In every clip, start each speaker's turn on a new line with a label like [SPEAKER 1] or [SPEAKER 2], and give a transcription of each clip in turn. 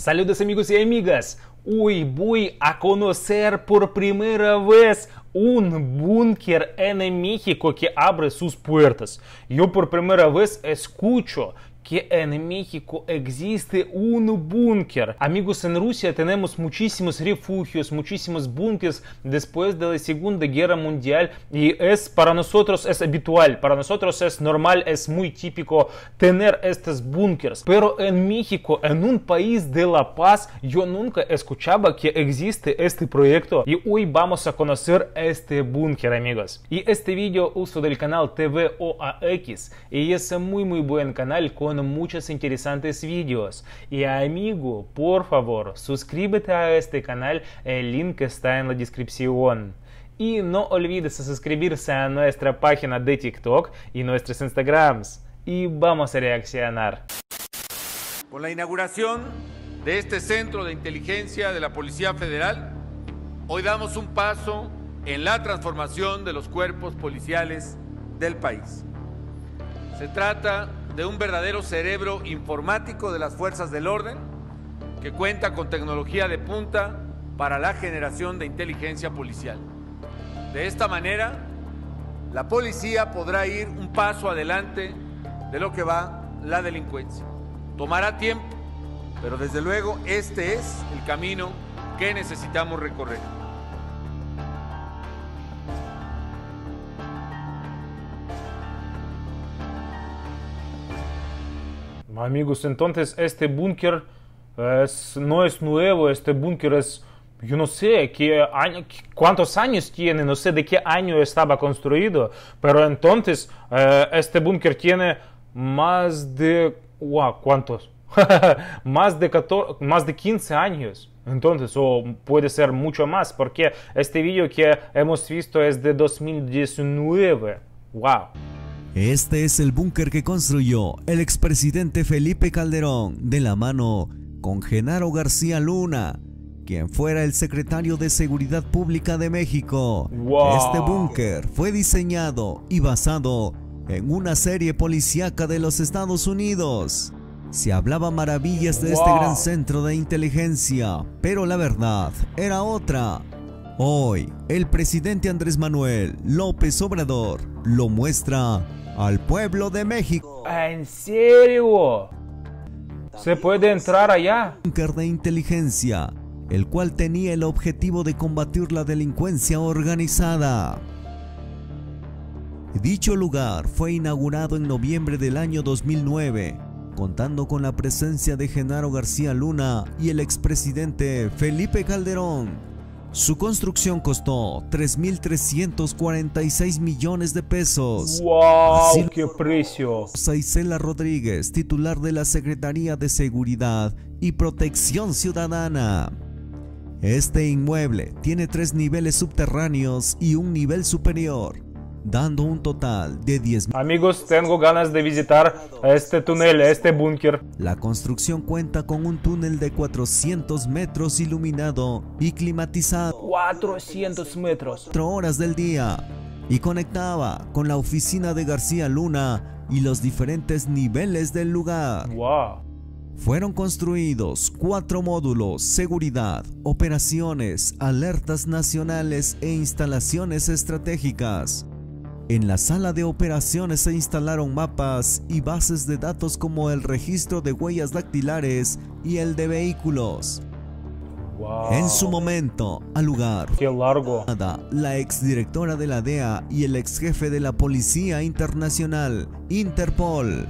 [SPEAKER 1] Saludos amigos y amigas. Hoy voy a conocer por primera vez un búnker en México que abre sus puertas. Yo por primera vez escucho que en México existe un búnker. Amigos, en Rusia tenemos muchísimos refugios, muchísimos búnkers después de la Segunda Guerra Mundial y es para nosotros es habitual, para nosotros es normal, es muy típico tener estos búnkers. Pero en México, en un país de la paz, yo nunca escuchaba que existe este proyecto y hoy vamos a conocer este búnker, amigos. Y este video uso del canal TVOAX y es muy muy buen canal con muchos interesantes vídeos. Y amigo, por favor, suscríbete a este canal, el link está en la descripción. Y no olvides suscribirse a nuestra página de TikTok y nuestros Instagrams. Y vamos a reaccionar.
[SPEAKER 2] Con la inauguración de este centro de inteligencia de la Policía Federal, hoy damos un paso en la transformación de los cuerpos policiales del país. Se trata de un verdadero cerebro informático de las fuerzas del orden que cuenta con tecnología de punta para la generación de inteligencia policial. De esta manera, la policía podrá ir un paso adelante de lo que va la delincuencia. Tomará tiempo, pero desde luego este es el camino que necesitamos recorrer.
[SPEAKER 1] Amigos, entonces este búnker es, no es nuevo, este búnker es, yo no sé qué año, cuántos años tiene, no sé de qué año estaba construido, pero entonces eh, este búnker tiene más de, wow, ¿cuántos? más, de 14, más de 15 años. Entonces, o puede ser mucho más, porque este video que hemos visto es de 2019. Wow.
[SPEAKER 3] Este es el búnker que construyó el expresidente Felipe Calderón de la mano con Genaro García Luna, quien fuera el secretario de Seguridad Pública de México. Este búnker fue diseñado y basado en una serie policíaca de los Estados Unidos. Se hablaba maravillas de este gran centro de inteligencia, pero la verdad era otra. Hoy, el presidente Andrés Manuel López Obrador lo muestra al pueblo de México.
[SPEAKER 1] ¿En serio? ¿Se puede entrar allá?
[SPEAKER 3] Búnker de inteligencia, el cual tenía el objetivo de combatir la delincuencia organizada. Dicho lugar fue inaugurado en noviembre del año 2009, contando con la presencia de Genaro García Luna y el expresidente Felipe Calderón, su construcción costó 3.346 millones de pesos.
[SPEAKER 1] ¡Wow! ¡Qué precio!
[SPEAKER 3] Saisela Rodríguez, titular de la Secretaría de Seguridad y Protección Ciudadana. Este inmueble tiene tres niveles subterráneos y un nivel superior dando un total de 10
[SPEAKER 1] Amigos, tengo ganas de visitar este túnel, este búnker.
[SPEAKER 3] La construcción cuenta con un túnel de 400 metros iluminado y climatizado.
[SPEAKER 1] 400 metros.
[SPEAKER 3] 4 horas del día y conectaba con la oficina de García Luna y los diferentes niveles del lugar.
[SPEAKER 1] Wow.
[SPEAKER 3] Fueron construidos cuatro módulos, seguridad, operaciones, alertas nacionales e instalaciones estratégicas. En la sala de operaciones se instalaron mapas y bases de datos como el registro de huellas dactilares y el de vehículos. En su momento, al lugar,
[SPEAKER 1] Qué largo.
[SPEAKER 3] la exdirectora de la DEA y el ex jefe de la Policía Internacional, Interpol.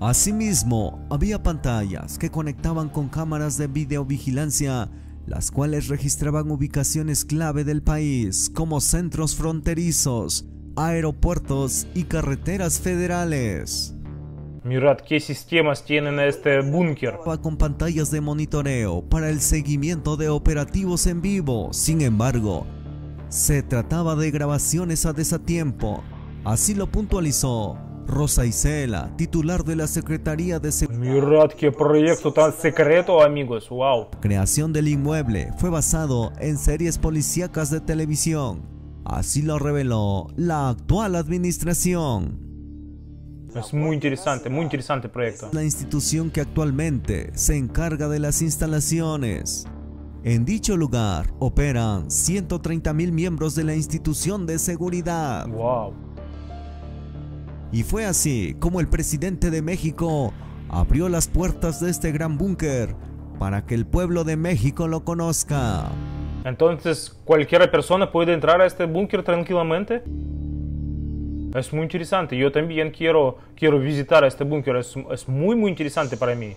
[SPEAKER 3] Asimismo, había pantallas que conectaban con cámaras de videovigilancia las cuales registraban ubicaciones clave del país como centros fronterizos, aeropuertos y carreteras federales.
[SPEAKER 1] Mirad qué sistemas tienen este búnker.
[SPEAKER 3] Con pantallas de monitoreo para el seguimiento de operativos en vivo. Sin embargo, se trataba de grabaciones a desatiempo. Así lo puntualizó Rosa Isela, titular de la Secretaría de
[SPEAKER 1] Seguridad. Mirad qué proyecto tan secreto, amigos, wow.
[SPEAKER 3] Creación del inmueble fue basado en series policíacas de televisión. Así lo reveló la actual administración.
[SPEAKER 1] Es muy interesante, muy interesante proyecto.
[SPEAKER 3] La institución que actualmente se encarga de las instalaciones. En dicho lugar operan 130 mil miembros de la institución de seguridad.
[SPEAKER 1] Wow.
[SPEAKER 3] Y fue así como el presidente de México abrió las puertas de este gran búnker para que el pueblo de México lo conozca.
[SPEAKER 1] Entonces, cualquier persona puede entrar a este búnker tranquilamente. Es muy interesante. Yo también quiero, quiero visitar este búnker. Es, es muy, muy interesante para mí.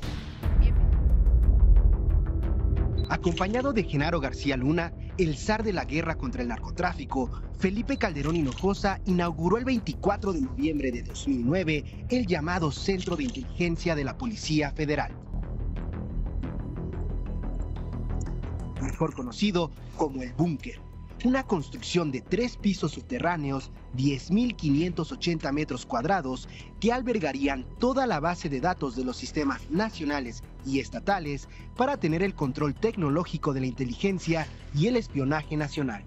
[SPEAKER 4] Acompañado de Genaro García Luna, el zar de la guerra contra el narcotráfico, Felipe Calderón Hinojosa inauguró el 24 de noviembre de 2009 el llamado Centro de Inteligencia de la Policía Federal. Mejor conocido como el Búnker, una construcción de tres pisos subterráneos, 10.580 metros cuadrados, que albergarían toda la base de datos de los sistemas nacionales y estatales para tener el control tecnológico de la inteligencia y el espionaje nacional.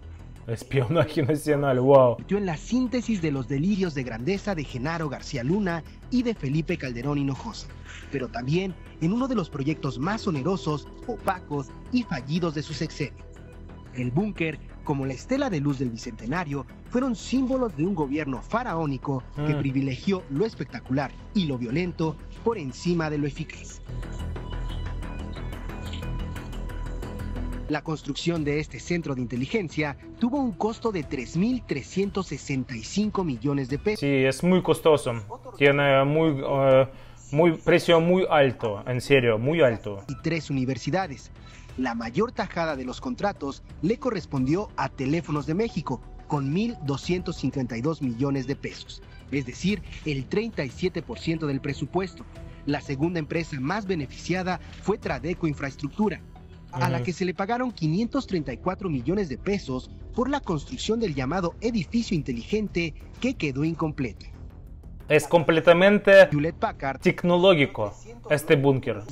[SPEAKER 1] Espionaje nacional, wow.
[SPEAKER 4] En la síntesis de los delirios de grandeza de Genaro García Luna y de Felipe Calderón Hinojosa, pero también en uno de los proyectos más onerosos, opacos y fallidos de su sexenio. El búnker como la estela de luz del Bicentenario, fueron símbolos de un gobierno faraónico que
[SPEAKER 1] Mm.
[SPEAKER 4] privilegió lo espectacular y lo violento por encima de lo eficaz. La construcción de este centro de inteligencia tuvo un costo de 3.365 millones de pesos.
[SPEAKER 1] Sí, es muy costoso. Tiene muy, eh, muy precio muy alto, en serio, muy alto.
[SPEAKER 4] y tres universidades. La mayor tajada de los contratos le correspondió a Teléfonos de México, con 1.252 millones de pesos, es decir, el 37% del presupuesto. La segunda empresa más beneficiada fue Tradeco Infraestructura, a la que se le pagaron 534 millones de pesos por la construcción del llamado edificio inteligente que quedó incompleto.
[SPEAKER 1] Es completamente tecnológico este búnker.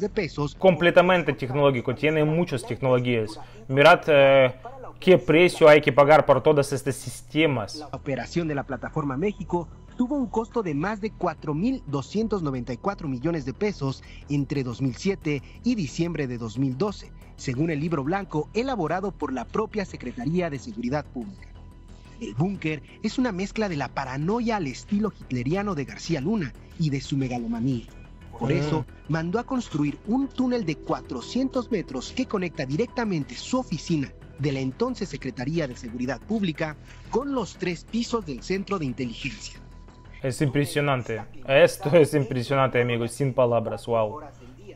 [SPEAKER 1] Completamente tecnológico, tiene muchas tecnologías. Mirad eh, qué precio hay que pagar por todos estos sistemas.
[SPEAKER 4] La operación de la plataforma México tuvo un costo de más de 4.294 millones de pesos entre 2007 y diciembre de 2012, según el libro blanco elaborado por la propia Secretaría de Seguridad Pública. El búnker es una mezcla de la paranoia al estilo hitleriano de García Luna y de su megalomanía. Por eso, mandó a construir un túnel de 400 metros que conecta directamente su oficina de la entonces Secretaría de Seguridad Pública con los tres pisos del Centro de Inteligencia.
[SPEAKER 1] Es impresionante. Esto es impresionante, amigos, sin palabras. Wow.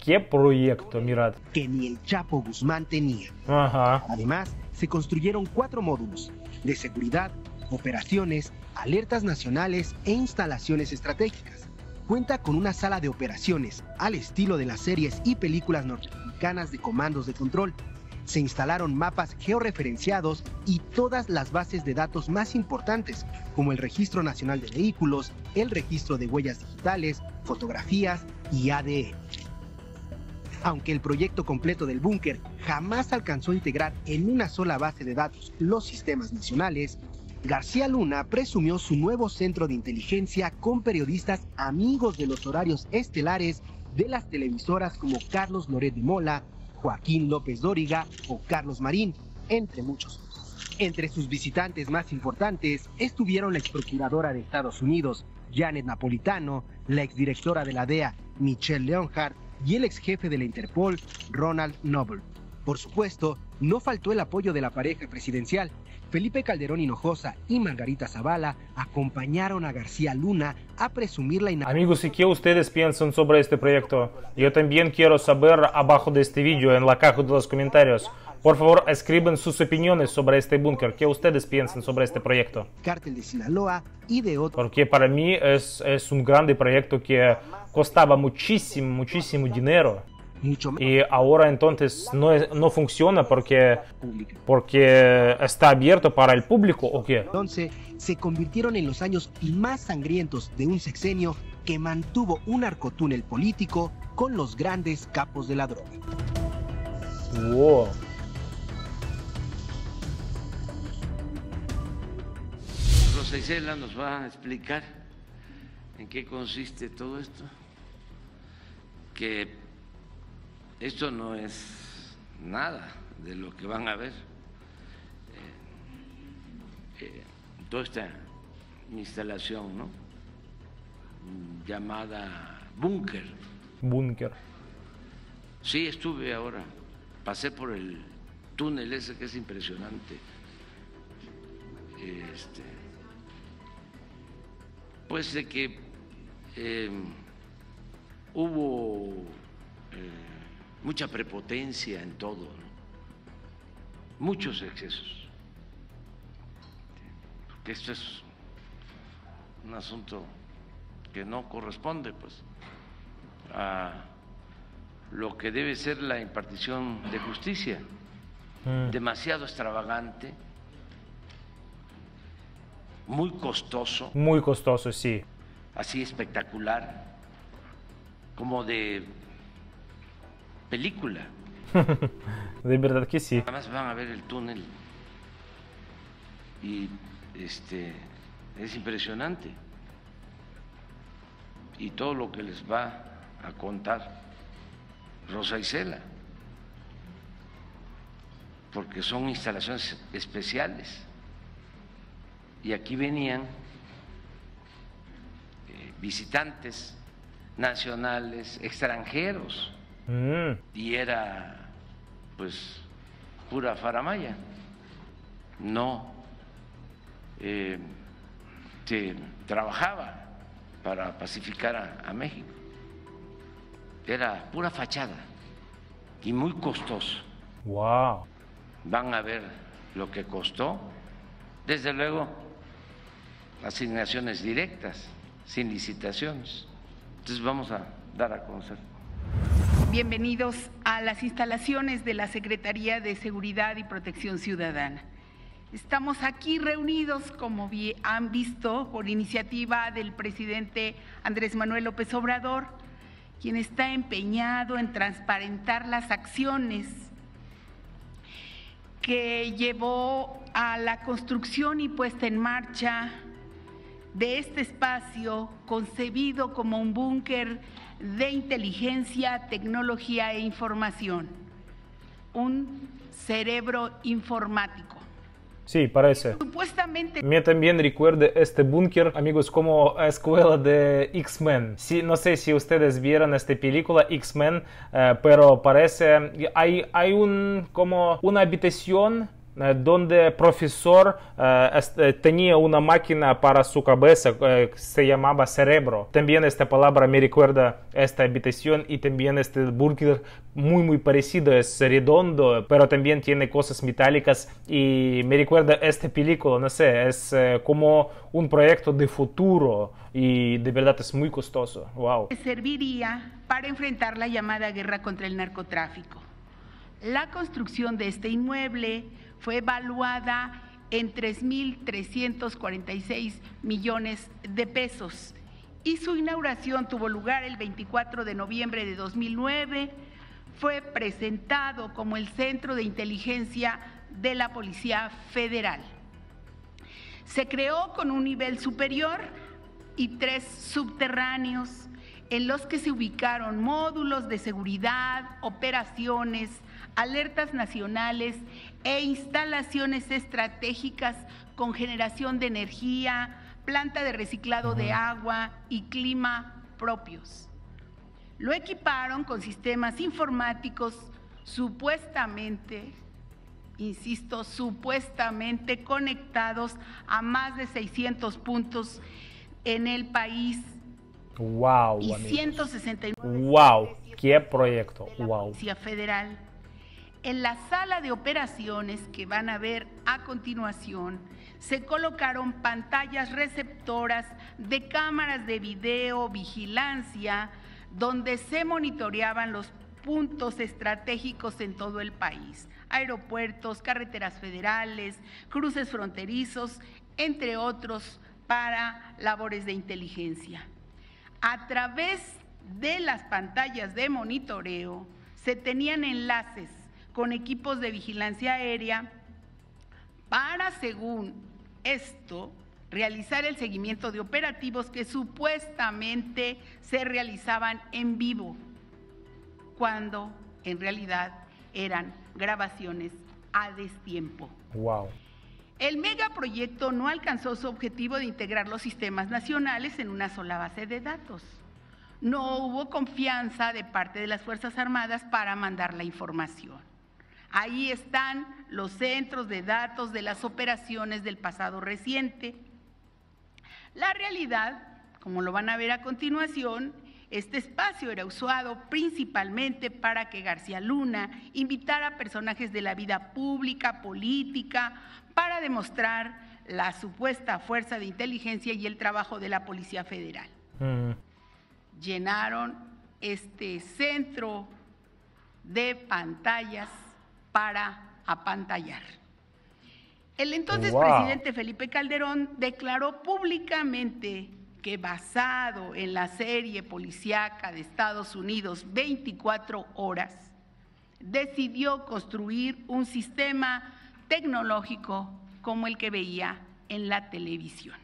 [SPEAKER 1] Qué proyecto, mirad.
[SPEAKER 4] que ni el Chapo Guzmán tenía.
[SPEAKER 1] Ajá.
[SPEAKER 4] Además, se construyeron cuatro módulos de seguridad, operaciones, alertas nacionales e instalaciones estratégicas. Cuenta con una sala de operaciones al estilo de las series y películas norteamericanas de comandos de control. Se instalaron mapas georreferenciados y todas las bases de datos más importantes, como el Registro Nacional de Vehículos, el Registro de Huellas Digitales, Fotografías y ADN. Aunque el proyecto completo del búnker jamás alcanzó a integrar en una sola base de datos los sistemas nacionales, García Luna presumió su nuevo centro de inteligencia con periodistas amigos de los horarios estelares de las televisoras como Carlos Loret de Mola, Joaquín López Dóriga o Carlos Marín, entre muchos. Entre sus visitantes más importantes estuvieron la ex procuradora de Estados Unidos, Janet Napolitano, la exdirectora de la DEA, Michelle Leonhardt, y el ex jefe de la Interpol, Ronald Noble. Por supuesto, no faltó el apoyo de la pareja presidencial. Felipe Calderón Hinojosa y Margarita Zavala acompañaron a García Luna a presumir la inauguración.
[SPEAKER 1] Amigos, ¿y qué ustedes piensan sobre este proyecto? Yo también quiero saber abajo de este vídeo, en la caja de los comentarios. Por favor, escriban sus opiniones sobre este búnker. ¿Qué ustedes piensan sobre este proyecto?
[SPEAKER 4] cártel de Sinaloa y de otros
[SPEAKER 1] Porque para mí es, es un grande proyecto que costaba muchísimo, muchísimo dinero. Y ahora entonces no, es- no funciona porque, porque está abierto para el público o qué?
[SPEAKER 4] Entonces, se convirtieron en los años más sangrientos de un sexenio que mantuvo un arcotúnel político con los grandes capos de la droga.
[SPEAKER 1] Wow.
[SPEAKER 5] Rosa Isela nos va a explicar en qué consiste todo esto, que esto no es nada de lo que van a ver. Eh, eh, toda esta instalación, ¿no? Llamada búnker.
[SPEAKER 1] Búnker.
[SPEAKER 5] Sí, estuve ahora, pasé por el túnel ese que es impresionante. Este, pues de que eh, hubo eh, mucha prepotencia en todo, muchos excesos, porque esto es un asunto que no corresponde pues a lo que debe ser la impartición de justicia, mm. demasiado extravagante, muy costoso.
[SPEAKER 1] Muy costoso, sí.
[SPEAKER 5] Así espectacular, como de película.
[SPEAKER 1] de verdad que sí.
[SPEAKER 5] Además van a ver el túnel y este es impresionante. Y todo lo que les va a contar Rosa Isela, porque son instalaciones especiales. Y aquí venían eh, visitantes nacionales, extranjeros, mm. y era pues pura faramaya. No eh, se trabajaba para pacificar a México era pura fachada y muy costoso.
[SPEAKER 1] Wow.
[SPEAKER 5] Van a ver lo que costó. Desde luego, asignaciones directas, sin licitaciones. Entonces vamos a dar a conocer.
[SPEAKER 6] Bienvenidos a las instalaciones de la Secretaría de Seguridad y Protección Ciudadana. Estamos aquí reunidos, como han visto, por iniciativa del presidente Andrés Manuel López Obrador, quien está empeñado en transparentar las acciones que llevó a la construcción y puesta en marcha de este espacio concebido como un búnker de inteligencia, tecnología e información, un cerebro informático
[SPEAKER 1] Sí, parece.
[SPEAKER 6] Supuestamente.
[SPEAKER 1] Me también recuerda este búnker, amigos, como escuela de X-Men. Sí, no sé si ustedes vieron esta película X-Men, eh, pero parece hay hay un como una habitación donde profesor uh, tenía una máquina para su cabeza, se llamaba cerebro. También esta palabra me recuerda esta habitación y también este búnker muy muy parecido, es redondo, pero también tiene cosas metálicas y me recuerda esta película, no sé, es como un proyecto de futuro y de verdad es muy costoso. Wow.
[SPEAKER 6] Serviría para enfrentar la llamada guerra contra el narcotráfico. La construcción de este inmueble fue evaluada en 3.346 millones de pesos y su inauguración tuvo lugar el 24 de noviembre de 2009. Fue presentado como el Centro de Inteligencia de la Policía Federal. Se creó con un nivel superior y tres subterráneos en los que se ubicaron módulos de seguridad, operaciones, alertas nacionales e instalaciones estratégicas con generación de energía, planta de reciclado de agua y clima propios. Lo equiparon con sistemas informáticos supuestamente, insisto, supuestamente conectados a más de 600 puntos en el país.
[SPEAKER 1] Wow,
[SPEAKER 6] y 169
[SPEAKER 1] Wow, qué proyecto. wow.
[SPEAKER 6] Federal en la sala de operaciones que van a ver a continuación, se colocaron pantallas receptoras de cámaras de video vigilancia donde se monitoreaban los puntos estratégicos en todo el país, aeropuertos, carreteras federales, cruces fronterizos, entre otros, para labores de inteligencia. A través de las pantallas de monitoreo se tenían enlaces con equipos de vigilancia aérea para, según esto, realizar el seguimiento de operativos que supuestamente se realizaban en vivo, cuando en realidad eran grabaciones a destiempo.
[SPEAKER 1] Wow.
[SPEAKER 6] El megaproyecto no alcanzó su objetivo de integrar los sistemas nacionales en una sola base de datos. No hubo confianza de parte de las Fuerzas Armadas para mandar la información. Ahí están los centros de datos de las operaciones del pasado reciente. La realidad, como lo van a ver a continuación, este espacio era usado principalmente para que García Luna invitara a personajes de la vida pública, política, para demostrar la supuesta fuerza de inteligencia y el trabajo de la Policía Federal.
[SPEAKER 1] Mm.
[SPEAKER 6] Llenaron este centro de pantallas para apantallar. El entonces
[SPEAKER 1] Wow.
[SPEAKER 6] presidente Felipe Calderón declaró públicamente que basado en la serie policíaca de Estados Unidos 24 horas, decidió construir un sistema tecnológico como el que veía en la televisión.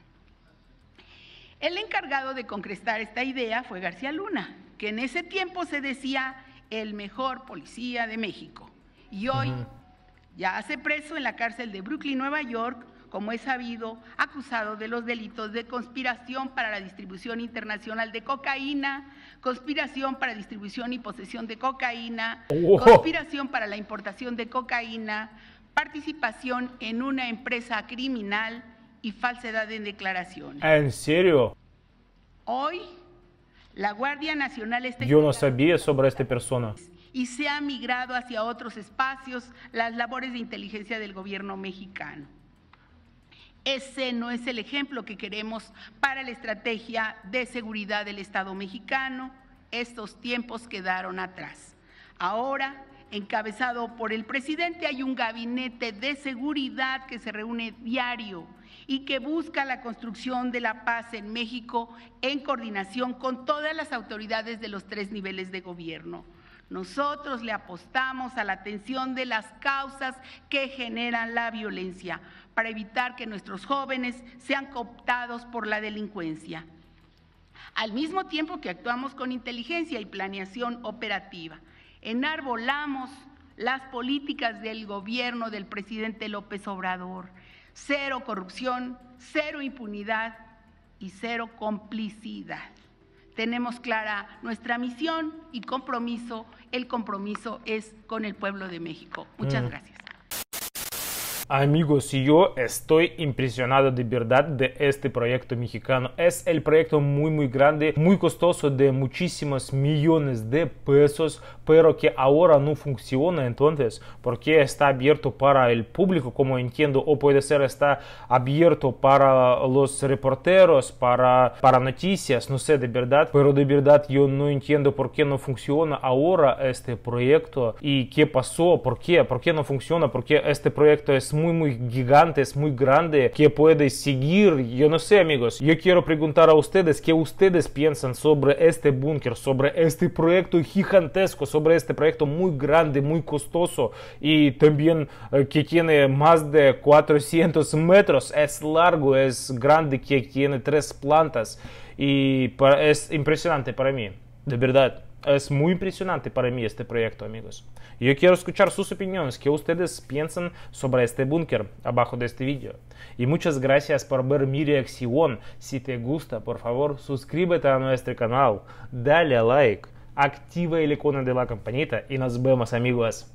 [SPEAKER 6] El encargado de concretar esta idea fue García Luna, que en ese tiempo se decía el mejor policía de México. Y hoy ya hace preso en la cárcel de Brooklyn, Nueva York, como es sabido, acusado de los delitos de conspiración para la distribución internacional de cocaína, conspiración para distribución y posesión de cocaína,
[SPEAKER 1] Wow.
[SPEAKER 6] conspiración para la importación de cocaína, participación en una empresa criminal y falsedad en declaraciones.
[SPEAKER 1] ¿En serio?
[SPEAKER 6] Hoy, la Guardia Nacional está
[SPEAKER 1] Yo no sabía sobre esta persona.
[SPEAKER 6] y se ha migrado hacia otros espacios las labores de inteligencia del gobierno mexicano. Ese no es el ejemplo que queremos para la estrategia de seguridad del Estado mexicano. Estos tiempos quedaron atrás. Ahora, encabezado por el presidente, hay un gabinete de seguridad que se reúne diario y que busca la construcción de la paz en México en coordinación con todas las autoridades de los tres niveles de gobierno. Nosotros le apostamos a la atención de las causas que generan la violencia para evitar que nuestros jóvenes sean cooptados por la delincuencia. Al mismo tiempo que actuamos con inteligencia y planeación operativa, enarbolamos las políticas del gobierno del presidente López Obrador. Cero corrupción, cero impunidad y cero complicidad. Tenemos clara nuestra misión y compromiso. El compromiso es con el pueblo de México. Muchas
[SPEAKER 1] Mm.
[SPEAKER 6] gracias.
[SPEAKER 1] Amigos, yo estoy impresionado de verdad de este proyecto mexicano. Es el proyecto muy muy grande, muy costoso de muchísimos millones de pesos, pero que ahora no funciona. Entonces, ¿por qué está abierto para el público, como entiendo? O puede ser está abierto para los reporteros, para, para noticias, no sé de verdad. Pero de verdad yo no entiendo por qué no funciona ahora este proyecto y qué pasó, por qué, por qué no funciona, porque este proyecto es muy muy gigante, es muy grande, que puede seguir, yo no sé amigos, yo quiero preguntar a ustedes qué ustedes piensan sobre este búnker, sobre este proyecto gigantesco, sobre este proyecto muy grande, muy costoso y también eh, que tiene más de 400 metros, es largo, es grande, que tiene tres plantas y es impresionante para mí, de verdad. Es muy impresionante para mí este proyecto, amigos. Yo quiero escuchar sus opiniones, qué ustedes piensan sobre este búnker abajo de este vídeo. Y muchas gracias por ver mi reacción. Si te gusta, por favor, suscríbete a nuestro canal, dale like, activa el icono de la campanita y nos vemos, amigos.